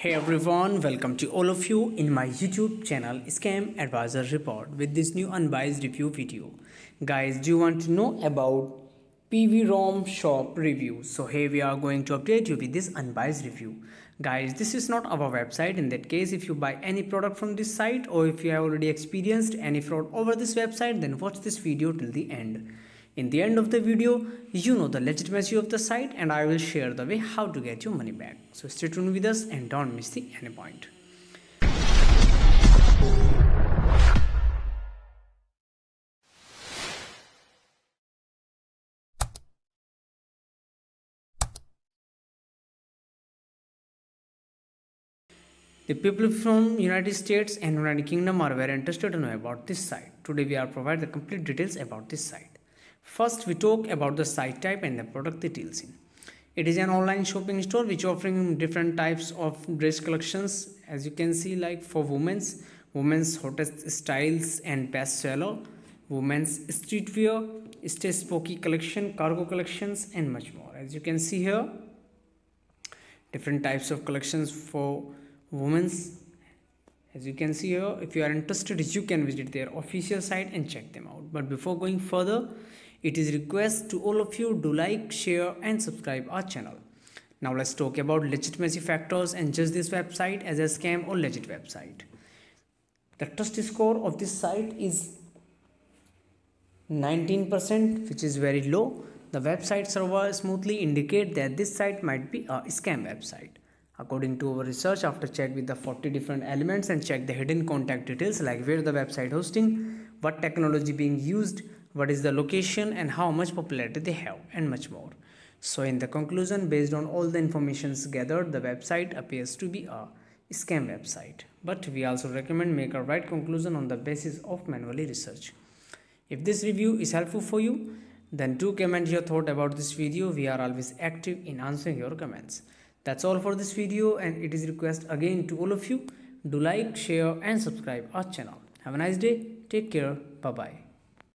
Hey everyone, welcome to all of you in my YouTube channel Scam Advisor Report with this new unbiased review video. Guys, do you want to know about PV-ROM shop review? So here we are going to update you with this unbiased review. Guys, this is not our website. In that case, if you buy any product from this site or if you have already experienced any fraud over this website, then watch this video till the end. In the end of the video, you know the legitimacy of the site and I will share the way how to get your money back. So stay tuned with us and don't miss the any point. The people from United States and United Kingdom are very interested to know about this site. Today we are provide the complete details about this site. First, we talk about the site type and the product details. It is an online shopping store which offering different types of dress collections as you can see like for women's, women's hottest styles and bestseller, women's streetwear, stay spooky collection, cargo collections and much more. As you can see here, different types of collections for women's as you can see here if you are interested you can visit their official site and check them out but before going further it is request to all of you to like, share and subscribe our channel. Now let's talk about legitimacy factors and judge this website as a scam or legit website. The trust score of this site is 19% which is very low. The website server smoothly indicate that this site might be a scam website. According to our research after check with the 40 different elements and check the hidden contact details like where the website hosting, what technology being used, what is the location and how much popularity they have and much more. So in the conclusion based on all the informations gathered the website appears to be a scam website. But we also recommend make a right conclusion on the basis of manually research. If this review is helpful for you then do comment your thought about this video. We are always active in answering your comments. That's all for this video and it is request again to all of you do like share and subscribe our channel. Have a nice day. Take care. Bye bye